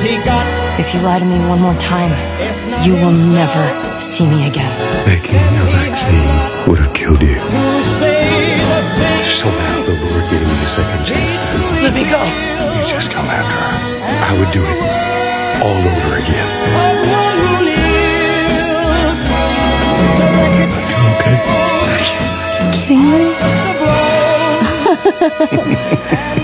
if you lie to me one more time, you will never see me again. Making a vaccine would have killed you. Somehow the Lord gave me a second chance. Let me go. You just come after her. I would do it all over again. Are you okay? Kidding me?